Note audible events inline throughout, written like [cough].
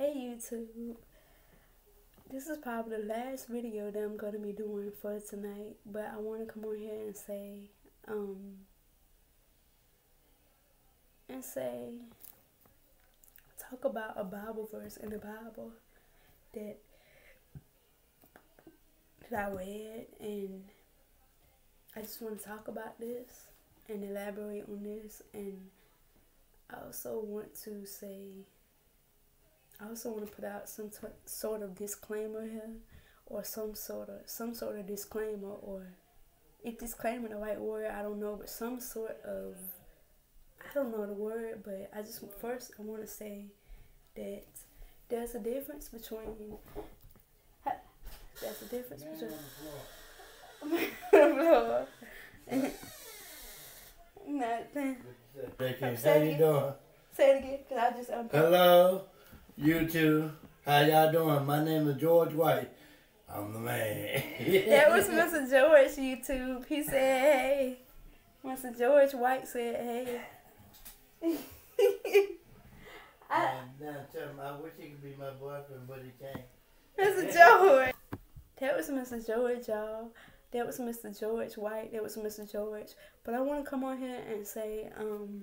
Hey YouTube. This is probably the last video that I'm going to be doing for tonight, but I want to come on here and say, um, and say, talk about a Bible verse in the Bible that, that I read, and I just want to talk about this and elaborate on this, and I also want to say, I also want to put out some sort of disclaimer here, or some sort of some sort of disclaimer, or if disclaimer the right word, I don't know, but some sort of I don't know the word, but I just first I want to say that there's a difference between there's a difference between [laughs] nothing. Say it you again. Say it again, cause I just um, Hello, you two. How y'all doing? My name is George White. I'm the man. [laughs] That was Mr. George YouTube. He said, hey. Mr. George White said, hey. [laughs] I, now tell him I wish he could be my boyfriend, but he can't. Mr. [laughs] George. That was Mr. George, y'all. That was Mr. George White. That was Mr. George. But I want to come on here and say, um,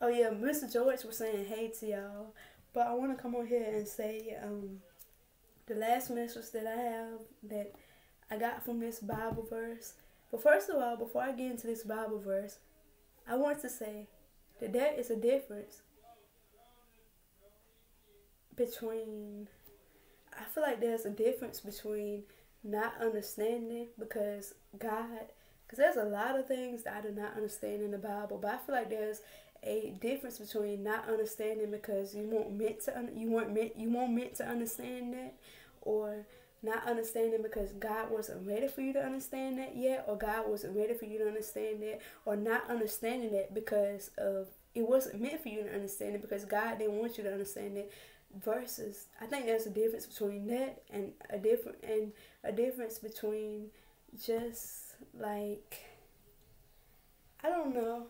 oh yeah, Mr. George was saying hey to y'all. But I want to come on here and say, um, the last message that I have that I got from this Bible verse. But first of all, before I get into this Bible verse, I want to say that there is a difference between I feel like there's a difference between not understanding because God, because there's a lot of things that I do not understand in the Bible, but I feel like there's a difference between not understanding because you weren't meant to un- you weren't meant you weren't meant to understand that, or not understanding because God wasn't ready for you to understand that yet, or God wasn't ready for you to understand that, or not understanding that because of it wasn't meant for you to understand it because God didn't want you to understand it versus I think there's a difference between that and a different and a difference between just like I don't know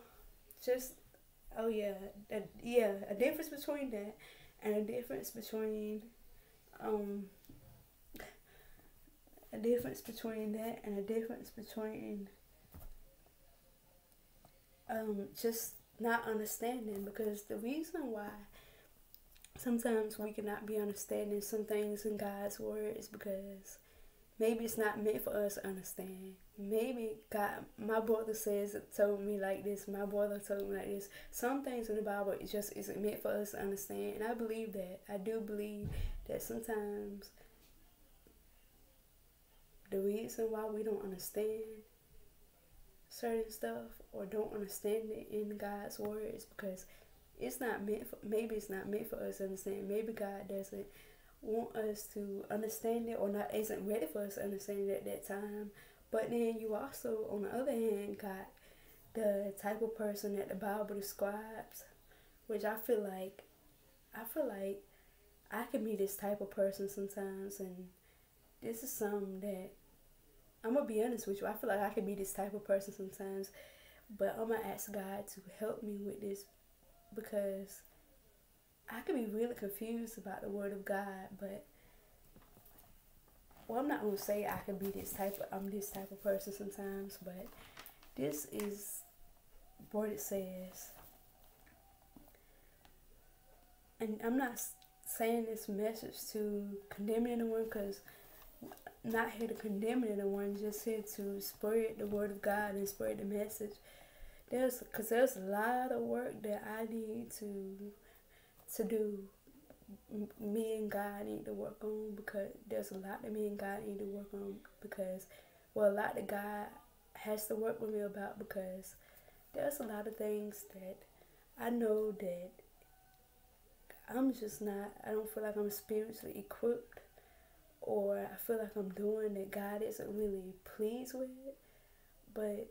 just oh yeah a, yeah a difference between that and a difference between um a difference between that and a difference between um just not understanding because the reason why sometimes we cannot be understanding some things in God's word is because maybe it's not meant for us to understand. Maybe God, my brother says, told me like this. My brother told me like this. Some things in the Bible it just isn't meant for us to understand, and I believe that. I do believe that sometimes the reason why we don't understand certain stuff or don't understand it in God's word is because it's not meant for maybe it's not meant for us to understand. Maybe God doesn't want us to understand it or not isn't ready for us to understand it at that time. But then you also on the other hand got the type of person that the Bible describes, which I feel like I feel like I can be this type of person sometimes and this is something that I'm gonna be honest with you. I feel like I can be this type of person sometimes, but I'm gonna ask God to help me with this because I could be really confused about the word of God, but well, I'm not gonna say I could be this type of I'm this type of person sometimes, but this is what it says. And I'm not saying this message to condemn anyone because not here to condemn anyone, just here to spread the word of God and spread the message there's because there's a lot of work that I need to to do. Me and God need to work on because there's a lot that me and God need to work on because well a lot that God has to work with me about because there's a lot of things that I know that I'm just not I don't feel like I'm spiritually equipped or I feel like I'm doing that God isn't really pleased with but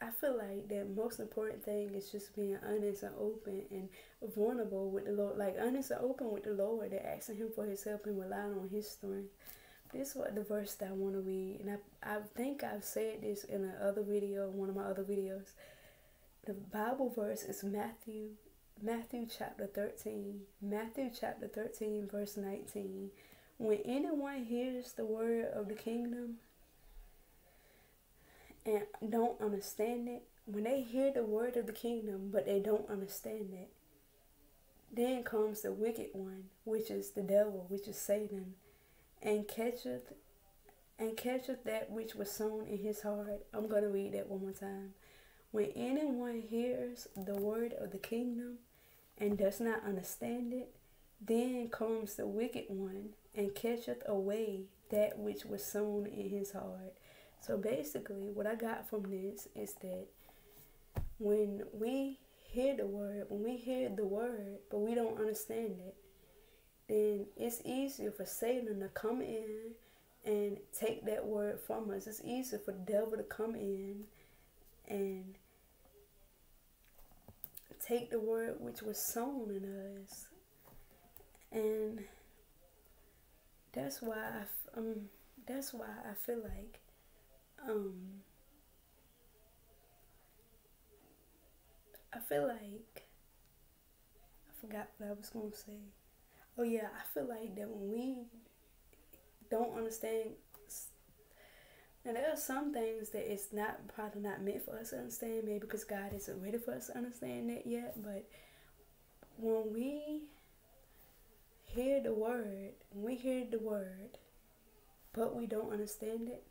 I feel like the most important thing is just being honest and open and vulnerable with the Lord. Like honest and open with the Lord and asking Him for His help and relying on His strength. This is what the verse that I want to read, and I I think I've said this in another video, one of my other videos. The Bible verse is Matthew Matthew chapter 13. Matthew chapter 13, verse 19. When anyone hears the word of the kingdom and don't understand it, when they hear the word of the kingdom but they don't understand it, then comes the wicked one, which is the devil, which is Satan, and catcheth and catcheth that which was sown in his heart. I'm to read that one more time. When anyone hears the word of the kingdom and does not understand it, then comes the wicked one and catcheth away that which was sown in his heart. So basically, what I got from this is that when we hear the word, when we hear the word, but we don't understand it, then it's easier for Satan to come in and take that word from us. It's easier for the devil to come in and take the word which was sown in us. And that's why I, um that's why I feel like um I feel like I forgot what I was gonna say. Oh yeah, I feel like that when we don't understand and there are some things that it's not probably not meant for us to understand, maybe because God isn't ready for us to understand that yet. But when we hear the word, when we hear the word, but we don't understand it,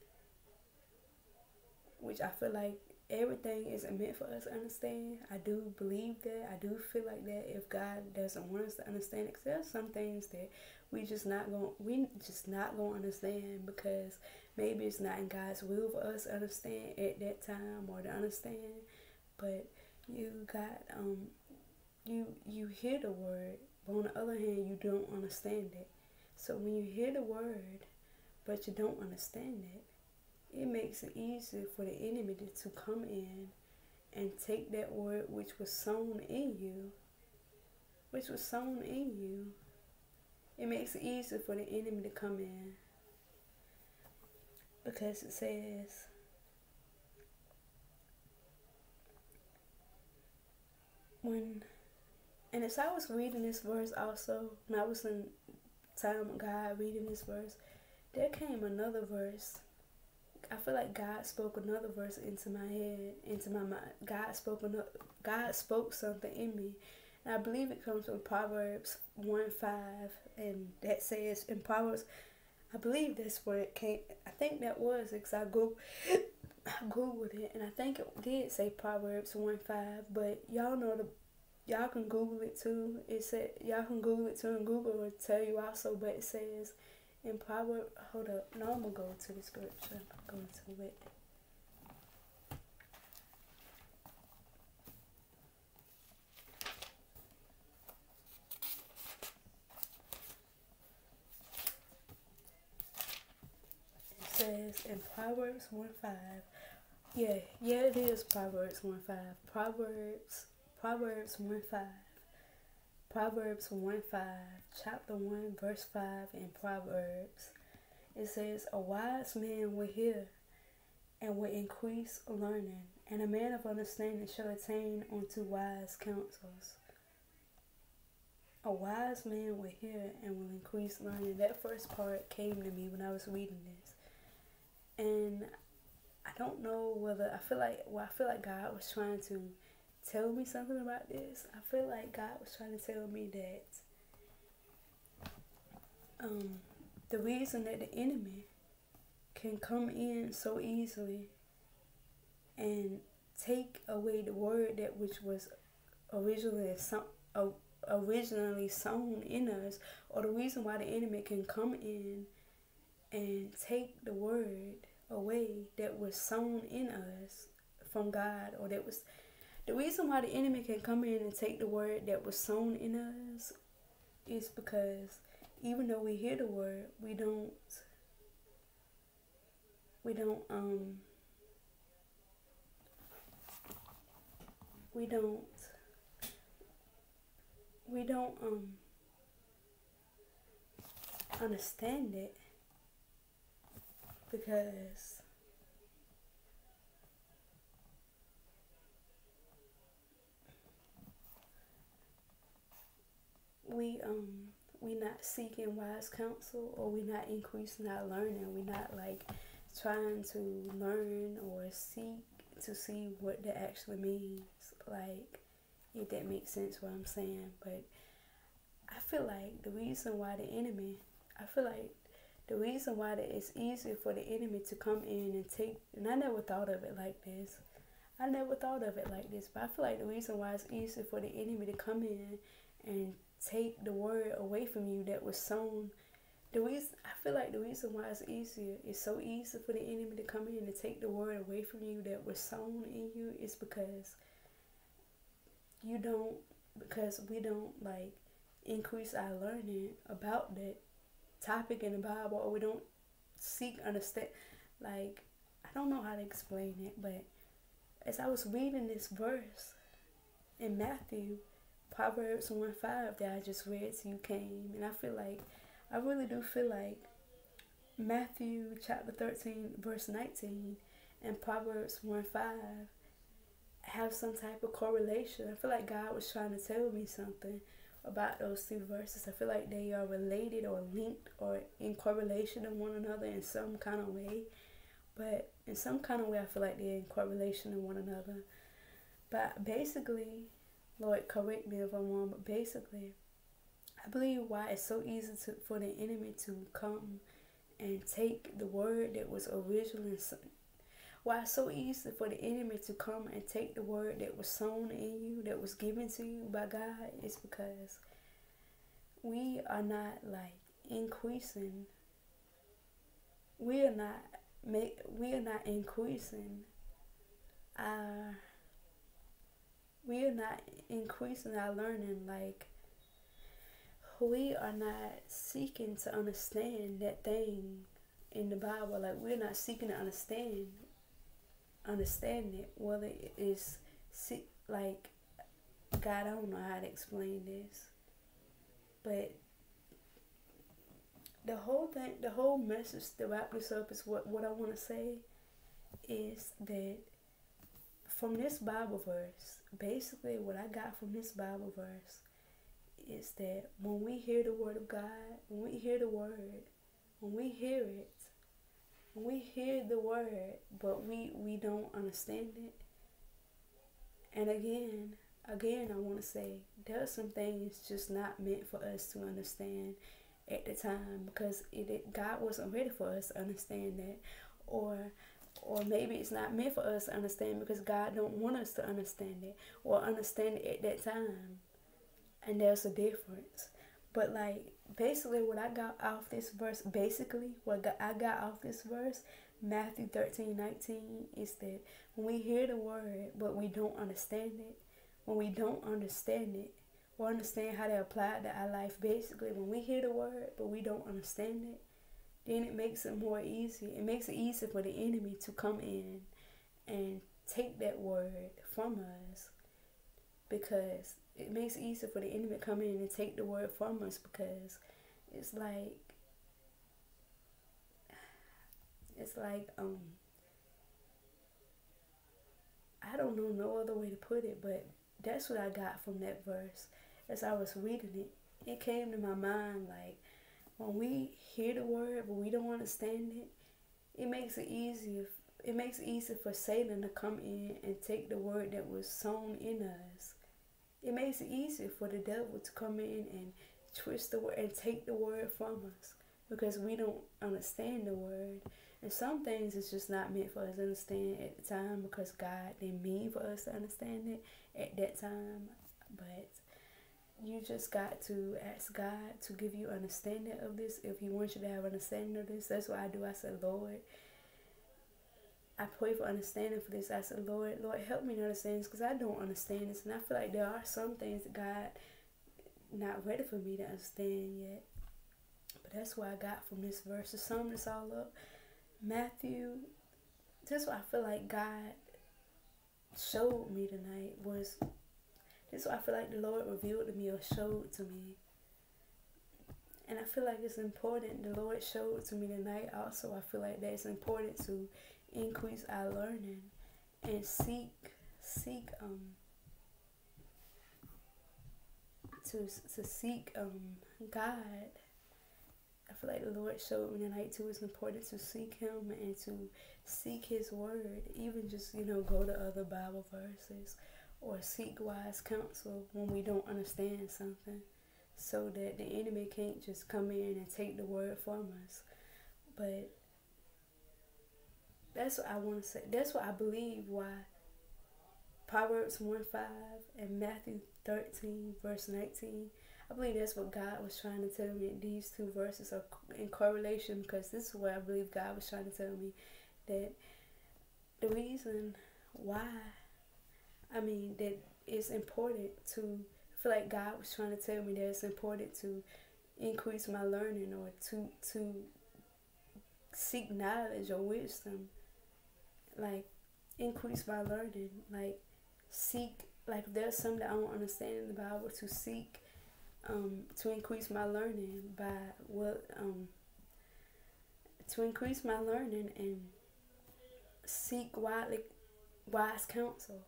which I feel like everything isn't meant for us to understand. I do believe that. I do feel like that if God doesn't want us to understand it, cause there's some things that we just not going we just not gonna understand because maybe it's not in God's will for us to understand at that time or to understand. But you got um you you hear the word, but on the other hand you don't understand it. So when you hear the word but you don't understand it, it makes it easier for the enemy to, come in and take that word which was sown in you, which was sown in you. It makes it easier for the enemy to come in because it says, when, and as I was reading this verse also, when I was in time of God reading this verse, there came another verse I feel like God spoke another verse into my head, into my mind. God spoke another, God spoke something in me. And I believe it comes from Proverbs 1 5. And that says in Proverbs, I believe that's where it came. I think that was because I, go, [coughs] I Googled it. And I think it did say Proverbs 1 5. But y'all know the. Y'all can Google it too. It said y'all can Google it too, and Google will tell you also. But it says in Proverbs, hold up, no, I'm gonna go to the scripture. I'm going to. It says in Proverbs 1 5. Yeah, yeah, it is Proverbs 1 5. Proverbs, Proverbs 1 5. Proverbs 1 5, chapter 1, verse 5 in Proverbs. It says, A wise man will hear and will increase learning, and a man of understanding shall attain unto wise counsels. A wise man will hear and will increase learning. That first part came to me when I was reading this. And I don't know whether I feel like well I feel like God was trying to tell me something about this. I feel like God was trying to tell me that um, the reason that the enemy can come in so easily and take away the word that which was originally some originally sown in us, or the reason why the enemy can come in and take the word away that was sown in us from God, or that was the reason why the enemy can come in and take the word that was sown in us is because even though we hear the word, we don't we don't um we don't we don't um understand it because we um we not seeking wise counsel or we not increasing our learning. We not like trying to learn or seek to see what that actually means. Like if that makes sense what I'm saying. But I feel like the reason why the enemy I feel like the reason why that it's easier for the enemy to come in and take and I never thought of it like this. I never thought of it like this, but I feel like the reason why it's easier for the enemy to come in and take the word away from you that was sown. The reason I feel like the reason why it's easier, it's so easy for the enemy to come in and take the word away from you that was sown in you is because you don't because we don't like increase our learning about that topic in the Bible or we don't seek understand like I don't know how to explain it, but as I was reading this verse in Matthew, Proverbs 1 5 that I just read to you came, and I feel like, I really do feel like Matthew chapter 13, verse 19, and Proverbs 1 5 have some type of correlation. I feel like God was trying to tell me something about those two verses. I feel like they are related or linked or in correlation to one another in some kind of way. But in some kind of way, I feel like they're in correlation to one another. But basically, Lord, correct me if I'm wrong, but basically, I believe why it's so easy to, for the enemy to come and take the word that was originally why it's so easy for the enemy to come and take the word that was sown in you, that was given to you by God, is because we are not like increasing. We are not make we are not increasing our we are not increasing our learning like we are not seeking to understand that thing in the Bible. Like we're not seeking to understand understand it. Whether it is like God, I don't know how to explain this, but the whole thing, the whole message to wrap this up is what, what I want to say is that from this Bible verse, basically what I got from this Bible verse is that when we hear the word of God, when we hear the word, when we hear it, when we hear the word, but we, we don't understand it, and again, again, I want to say there are some things just not meant for us to understand at the time because it, it God wasn't ready for us to understand that. Or or maybe it's not meant for us to understand because God don't want us to understand it or understand it at that time. And there's a difference. But like basically what I got off this verse, basically what I got off this verse, Matthew 13, 19, is that when we hear the word but we don't understand it, when we don't understand it, or understand how to apply it to our life. Basically, when we hear the word but we don't understand it, then it makes it more easy. It makes it easier for the enemy to come in and take that word from us because it makes it easier for the enemy to come in and take the word from us because it's like it's like um I don't know no other way to put it, but that's what I got from that verse as I was reading it, it came to my mind like when we hear the word but we don't understand it, it makes it easier. It makes it easier for Satan to come in and take the word that was sown in us. It makes it easier for the devil to come in and twist the word and take the word from us because we don't understand the word. And some things it's just not meant for us to understand at the time because God didn't mean for us to understand it at that time. But you just got to ask God to give you understanding of this. If He wants you to have understanding of this, that's what I do. I said, Lord, I pray for understanding for this. I said, Lord, Lord, help me to understand this because I don't understand this, and I feel like there are some things that God not ready for me to understand yet. But that's what I got from this verse. To sum this all up, Matthew. That's what I feel like God showed me tonight was is what I feel like the Lord revealed to me or showed to me. And I feel like it's important. The Lord showed to me tonight also. I feel like that it's important to increase our learning and seek seek um to to seek um God. I feel like the Lord showed me tonight too. It's important to seek Him and to seek His Word. Even just you know go to other Bible verses or seek wise counsel when we don't understand something, so that the enemy can't just come in and take the word from us. But that's what I want to say. That's what I believe why Proverbs 1 5 and Matthew 13, verse 19. I believe that's what God was trying to tell me. These two verses are in correlation because this is what I believe God was trying to tell me that the reason why, I mean, that it's important to I feel like God was trying to tell me that it's important to increase my learning or to to seek knowledge or wisdom. Like increase my learning. Like seek like there's something that I don't understand in the Bible to seek um, to increase my learning by what um, to increase my learning and seek widely wise counsel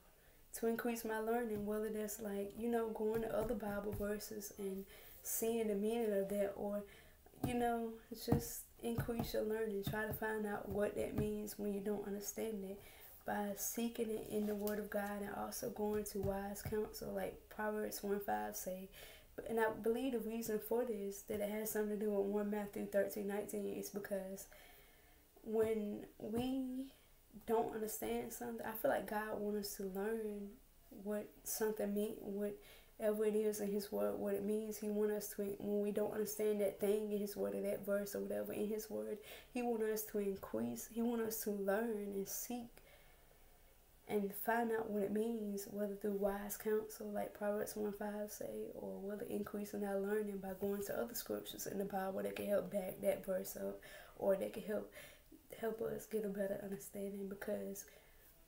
to increase my learning whether that's like you know going to other Bible verses and seeing the meaning of that or you know just increase your learning try to find out what that means when you don't understand it by seeking it in the Word of God and also going to wise counsel, like Proverbs 1 5 say. And I believe the reason for this, that it has something to do with 1 Matthew 13 19, is because when we don't understand something, I feel like God wants us to learn what something means, whatever it is in His Word, what it means. He wants us to, when we don't understand that thing in His Word or that verse or whatever in His Word, He wants us to increase, He wants us to learn and seek and find out what it means, whether through wise counsel, like Proverbs 1 5 say, or whether increasing our learning by going to other scriptures in the Bible that can help back that verse up, or that can help help us get a better understanding. Because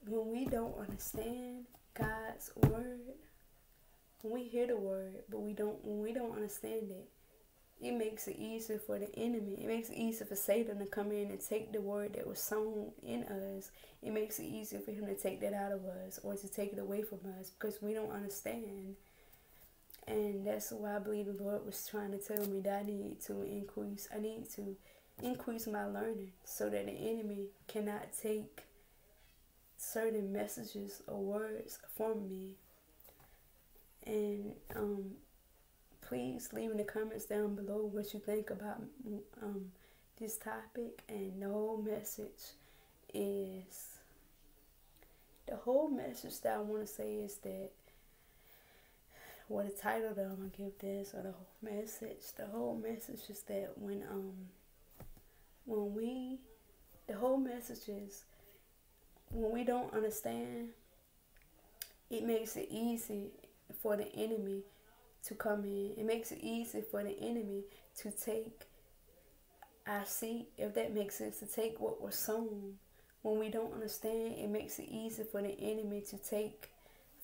when we don't understand God's word, when we hear the word, but we don't when we don't understand it, it makes it easier for the enemy. It makes it easier for Satan to come in and take the word that was sown in us. It makes it easier for him to take that out of us or to take it away from us because we don't understand. And that's why I believe the Lord was trying to tell me that I need to increase. I need to increase my learning so that the enemy cannot take certain messages or words from me. And um, please leave in the comments down below what you think about um, this topic and the whole message is the whole message that I want to say is that what the title that I'm gonna give this or the whole message the whole message is that when um when we the whole message is when we don't understand it makes it easy for the enemy to come in. It makes it easy for the enemy to take our seat, if that makes sense, to take what was sown. When we don't understand, it makes it easy for the enemy to take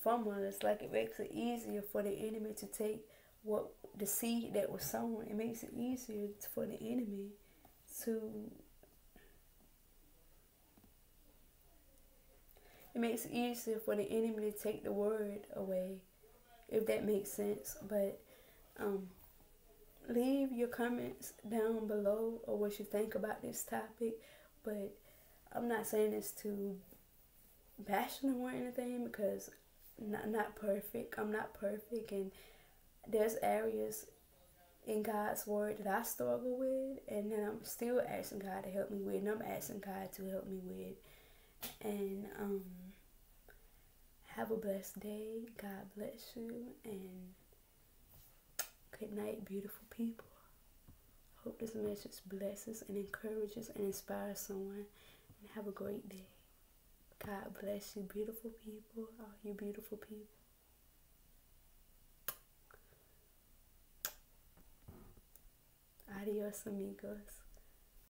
from us. Like it makes it easier for the enemy to take what the seed that was sown. It makes it easier for the enemy to it makes it easier for the enemy to take the word away if that makes sense. But um, leave your comments down below or what you think about this topic. But I'm not saying this to bash them or anything because not not perfect. I'm not perfect, and there's areas in God's word that I struggle with, and then I'm still asking God to help me with, and I'm asking God to help me with, and um have a blessed day. God bless you. And good night, beautiful people. Hope this message blesses and encourages and inspires someone. And have a great day. God bless you, beautiful people. All you beautiful people. Adios, amigos.